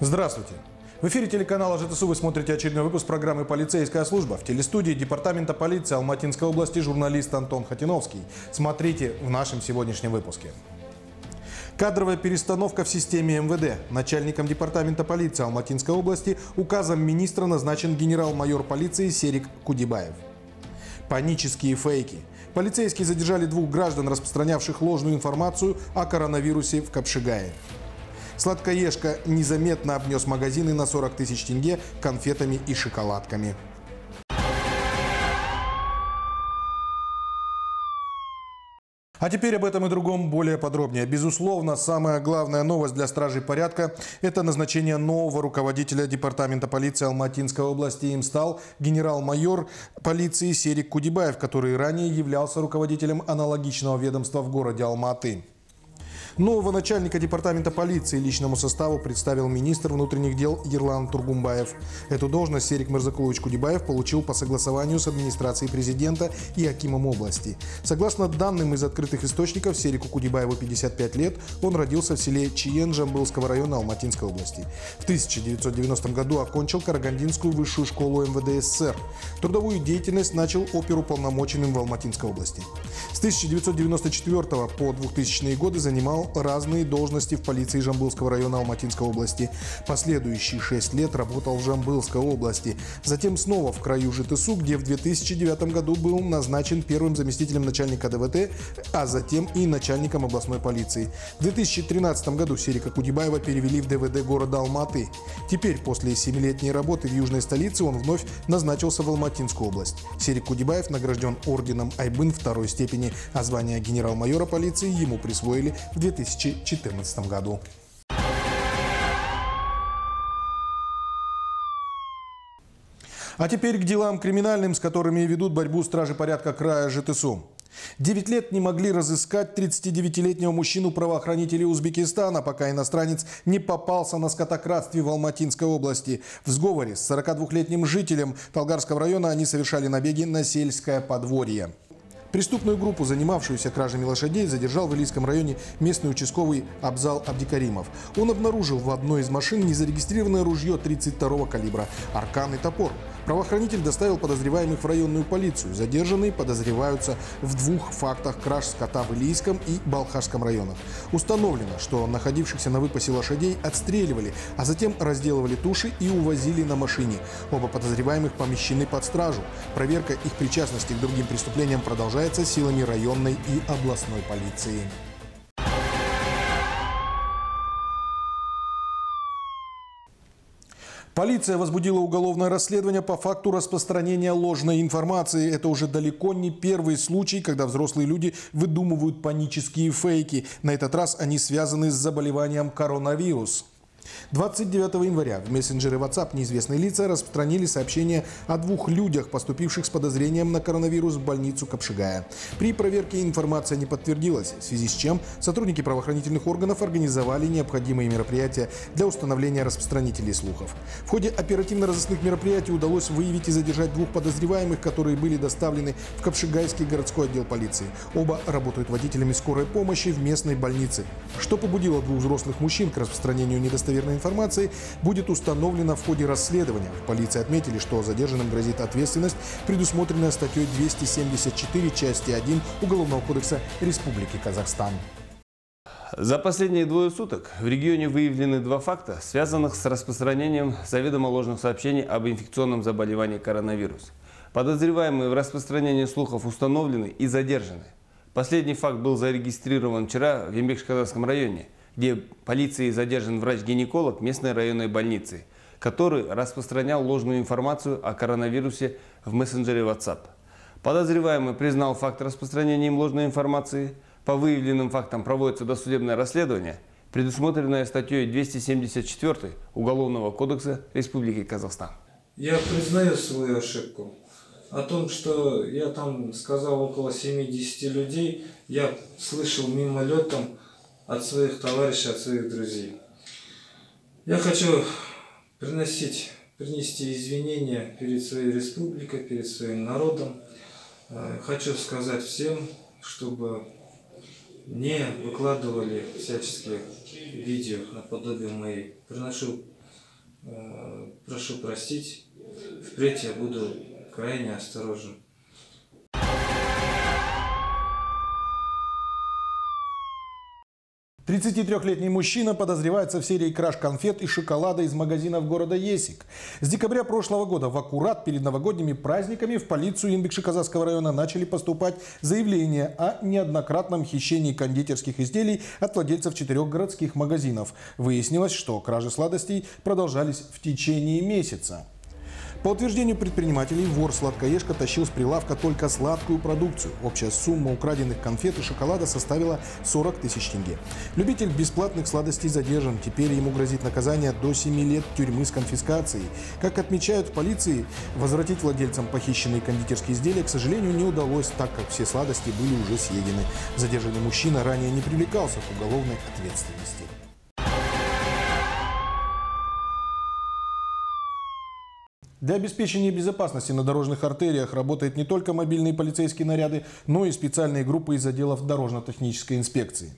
Здравствуйте! В эфире телеканала ЖТСУ вы смотрите очередной выпуск программы «Полицейская служба». В телестудии Департамента полиции Алматинской области журналист Антон Хатиновский. Смотрите в нашем сегодняшнем выпуске. Кадровая перестановка в системе МВД. Начальником Департамента полиции Алматинской области указом министра назначен генерал-майор полиции Серик Кудибаев. Панические фейки. Полицейские задержали двух граждан, распространявших ложную информацию о коронавирусе в Капшигае. Сладкоежка незаметно обнес магазины на 40 тысяч тенге конфетами и шоколадками. А теперь об этом и другом более подробнее. Безусловно, самая главная новость для стражей порядка – это назначение нового руководителя Департамента полиции Алматинской области. Им стал генерал-майор полиции Серик Кудибаев, который ранее являлся руководителем аналогичного ведомства в городе Алматы. Нового начальника департамента полиции личному составу представил министр внутренних дел Ерлан Тургумбаев. Эту должность Серик Мирзакулович Кудибаев получил по согласованию с администрацией президента и Акимом области. Согласно данным из открытых источников, Серику Кудибаеву 55 лет. Он родился в селе Чиен Жамбылского района Алматинской области. В 1990 году окончил Карагандинскую высшую школу МВД СССР. Трудовую деятельность начал оперуполномоченным в Алматинской области. С 1994 по 2000 годы занимал разные должности в полиции Жамбылского района Алматинской области. Последующие шесть лет работал в Жамбылской области. Затем снова в краю ЖТСУ, где в 2009 году был назначен первым заместителем начальника ДВТ, а затем и начальником областной полиции. В 2013 году Серика Кудибаева перевели в ДВД города Алматы. Теперь, после семилетней работы в южной столице, он вновь назначился в Алматинскую область. Серик Кудибаев награжден орденом Айбын второй степени, а звание генерал-майора полиции ему присвоили в 2000 2014 году. А теперь к делам криминальным, с которыми ведут борьбу стражи порядка края ЖТСУ. Девять лет не могли разыскать 39-летнего мужчину правоохранителей Узбекистана, пока иностранец не попался на скотократстве в Алматинской области. В сговоре с 42-летним жителем Талгарского района они совершали набеги на сельское подворье. Преступную группу, занимавшуюся кражами лошадей, задержал в Илийском районе местный участковый Абзал Абдикаримов. Он обнаружил в одной из машин незарегистрированное ружье 32 калибра, аркан и топор. Правоохранитель доставил подозреваемых в районную полицию. Задержанные подозреваются в двух фактах краж скота в Илийском и Балхашском районах. Установлено, что находившихся на выпасе лошадей отстреливали, а затем разделывали туши и увозили на машине. Оба подозреваемых помещены под стражу. Проверка их причастности к другим преступлениям продолжается силами районной и областной полиции. Полиция возбудила уголовное расследование по факту распространения ложной информации. Это уже далеко не первый случай, когда взрослые люди выдумывают панические фейки. На этот раз они связаны с заболеванием коронавирус. 29 января в мессенджере WhatsApp неизвестные лица распространили сообщение о двух людях, поступивших с подозрением на коронавирус в больницу Капшигая. При проверке информация не подтвердилась, в связи с чем сотрудники правоохранительных органов организовали необходимые мероприятия для установления распространителей слухов. В ходе оперативно-розыскных мероприятий удалось выявить и задержать двух подозреваемых, которые были доставлены в Капшигайский городской отдел полиции. Оба работают водителями скорой помощи в местной больнице. Что побудило двух взрослых мужчин к распространению недостоверной достоверной информации будет установлена в ходе расследования. В полиции отметили, что задержанным грозит ответственность, предусмотренная статьей 274 части 1 Уголовного кодекса Республики Казахстан. За последние двое суток в регионе выявлены два факта, связанных с распространением заведомо ложных сообщений об инфекционном заболевании коронавирус. Подозреваемые в распространении слухов установлены и задержаны. Последний факт был зарегистрирован вчера в Ембекш-Казахском районе где полицией задержан врач-гинеколог местной районной больницы, который распространял ложную информацию о коронавирусе в мессенджере WhatsApp. Подозреваемый признал факт распространения им ложной информации. По выявленным фактам проводится досудебное расследование, предусмотренное статьей 274 Уголовного кодекса Республики Казахстан. Я признаю свою ошибку. О том, что я там сказал около 70 людей, я слышал мимолетом от своих товарищей, от своих друзей. Я хочу приносить, принести извинения перед своей республикой, перед своим народом. Э, хочу сказать всем, чтобы не выкладывали всяческие видео наподобие моей. Приношу Э, прошу простить. Впредь я буду крайне осторожен. 33-летний мужчина подозревается в серии краж конфет и шоколада из магазинов города Есик. С декабря прошлого года в аккурат перед новогодними праздниками в полицию Инбекши-Казахского района начали поступать заявления о неоднократном хищении кондитерских изделий от владельцев четырех городских магазинов. Выяснилось, что кражи сладостей продолжались в течение месяца. По утверждению предпринимателей, вор-сладкоежка тащил с прилавка только сладкую продукцию. Общая сумма украденных конфет и шоколада составила 40 тысяч тенге. Любитель бесплатных сладостей задержан. Теперь ему грозит наказание до 7 лет тюрьмы с конфискацией. Как отмечают в полиции, возвратить владельцам похищенные кондитерские изделия, к сожалению, не удалось, так как все сладости были уже съедены. Задержанный мужчина ранее не привлекался к уголовной ответственности. Для обеспечения безопасности на дорожных артериях работают не только мобильные полицейские наряды, но и специальные группы из отделов дорожно-технической инспекции.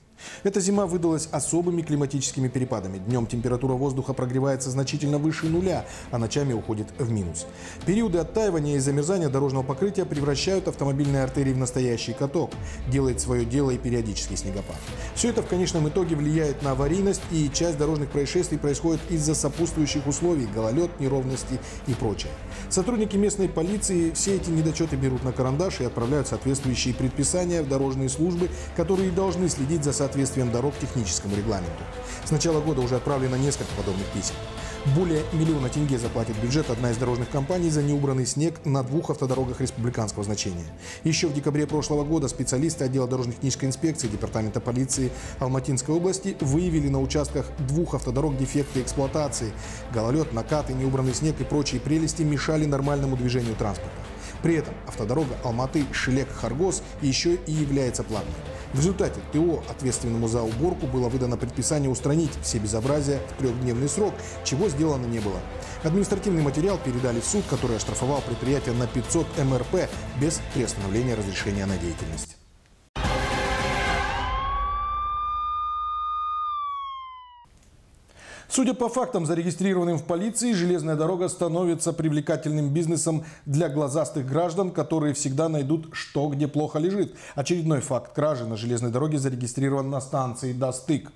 Эта зима выдалась особыми климатическими перепадами. Днем температура воздуха прогревается значительно выше нуля, а ночами уходит в минус. Периоды оттаивания и замерзания дорожного покрытия превращают автомобильные артерии в настоящий каток. Делает свое дело и периодический снегопад. Все это в конечном итоге влияет на аварийность, и часть дорожных происшествий происходит из-за сопутствующих условий – гололед, неровности и прочее. Сотрудники местной полиции все эти недочеты берут на карандаш и отправляют соответствующие предписания в дорожные службы, которые должны следить за соответствием дорог техническому регламенту. С начала года уже отправлено несколько подобных писем. Более миллиона тенге заплатит бюджет одна из дорожных компаний за неубранный снег на двух автодорогах республиканского значения. Еще в декабре прошлого года специалисты отдела дорожно-технической инспекции Департамента полиции Алматинской области выявили на участках двух автодорог дефекты эксплуатации. Гололед, накаты, неубранный снег и прочие прелести мешали нормальному движению транспорта. При этом автодорога Алматы-Шелек-Харгос еще и является платной. В результате ТО, ответственному за уборку, было выдано предписание устранить все безобразия в трехдневный срок, чего сделано не было. Административный материал передали в суд, который оштрафовал предприятие на 500 МРП без приостановления разрешения на деятельность. Судя по фактам, зарегистрированным в полиции, железная дорога становится привлекательным бизнесом для глазастых граждан, которые всегда найдут, что где плохо лежит. Очередной факт кражи на железной дороге зарегистрирован на станции «Достык».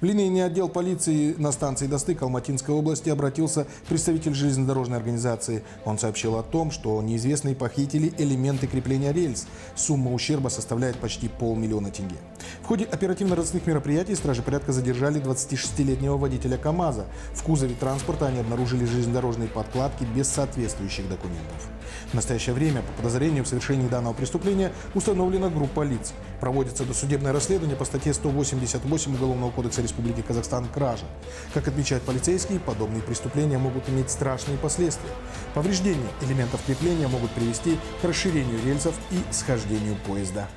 В линейный отдел полиции на станции Достык Алматинской области обратился представитель железнодорожной организации. Он сообщил о том, что неизвестные похитили элементы крепления рельс. Сумма ущерба составляет почти полмиллиона тенге. В ходе оперативно-розыскных мероприятий стражи порядка задержали 26-летнего водителя КАМАЗа. В кузове транспорта они обнаружили железнодорожные подкладки без соответствующих документов. В настоящее время по подозрению в совершении данного преступления установлена группа лиц. Проводится досудебное расследование по статье 188 Уголовного кодекса Республики Казахстан «Кража». Как отмечают полицейские, подобные преступления могут иметь страшные последствия. Повреждения элементов крепления могут привести к расширению рельсов и схождению поезда.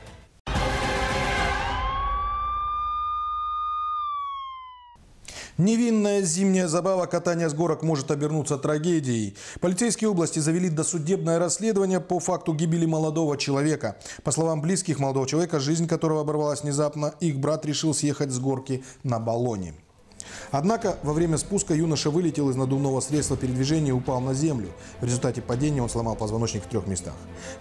Невинная зимняя забава катания с горок может обернуться трагедией. Полицейские области завели досудебное расследование по факту гибели молодого человека. По словам близких молодого человека, жизнь которого оборвалась внезапно, их брат решил съехать с горки на баллоне. Однако во время спуска юноша вылетел из надувного средства передвижения и упал на землю. В результате падения он сломал позвоночник в трех местах.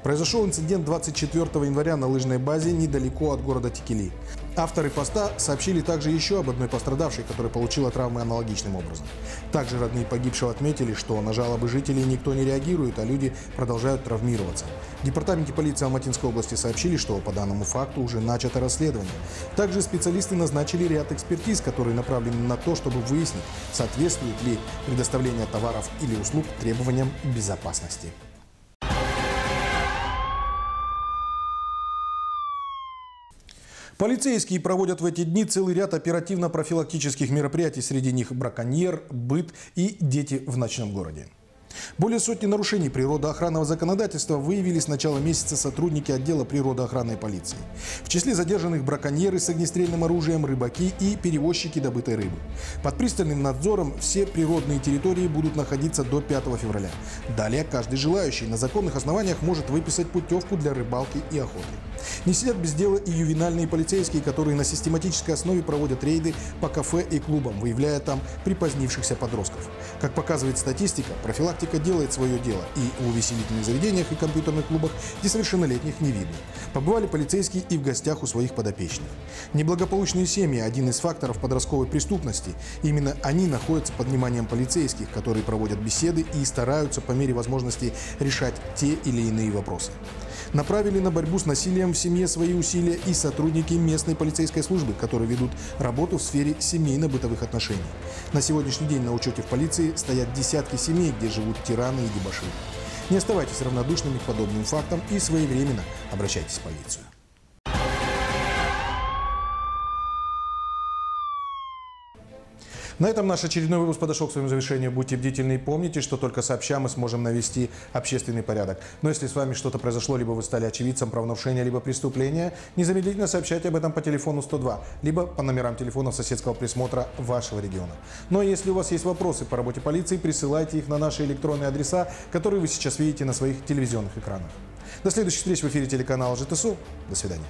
Произошел инцидент 24 января на лыжной базе недалеко от города Текели. Авторы поста сообщили также еще об одной пострадавшей, которая получила травмы аналогичным образом. Также родные погибшего отметили, что на жалобы жителей никто не реагирует, а люди продолжают травмироваться. В полиции Алматинской области сообщили, что по данному факту уже начато расследование. Также специалисты назначили ряд экспертиз, которые направлены на то, чтобы выяснить, соответствует ли предоставление товаров или услуг требованиям безопасности. Полицейские проводят в эти дни целый ряд оперативно-профилактических мероприятий. Среди них браконьер, быт и дети в ночном городе. Более сотни нарушений природоохранного законодательства выявили с начала месяца сотрудники отдела природоохранной полиции. В числе задержанных браконьеры с огнестрельным оружием, рыбаки и перевозчики добытой рыбы. Под пристальным надзором все природные территории будут находиться до 5 февраля. Далее каждый желающий на законных основаниях может выписать путевку для рыбалки и охоты. Не сидят без дела и ювенальные полицейские, которые на систематической основе проводят рейды по кафе и клубам, выявляя там припозднившихся подростков. Как показывает статистика, профилактика делает свое дело, и в увеселительных заведениях и компьютерных клубах несовершеннолетних не видно. Побывали полицейские и в гостях у своих подопечных. Неблагополучные семьи – один из факторов подростковой преступности. Именно они находятся под вниманием полицейских, которые проводят беседы и стараются по мере возможности решать те или иные вопросы. Направили на борьбу с насилием в семье свои усилия и сотрудники местной полицейской службы, которые ведут работу в сфере семейно-бытовых отношений. На сегодняшний день на учете в полиции стоят десятки семей, где живут тираны и дебоширы. Не оставайтесь равнодушными к подобным фактам и своевременно обращайтесь в полицию. На этом наш очередной выпуск подошел к своему завершению. Будьте бдительны и помните, что только сообща мы сможем навести общественный порядок. Но если с вами что-то произошло, либо вы стали очевидцем правонарушения, либо преступления, незамедлительно сообщайте об этом по телефону 102, либо по номерам телефонов соседского присмотра вашего региона. Но если у вас есть вопросы по работе полиции, присылайте их на наши электронные адреса, которые вы сейчас видите на своих телевизионных экранах. До следующих встреч в эфире телеканала ЖТСУ. До свидания.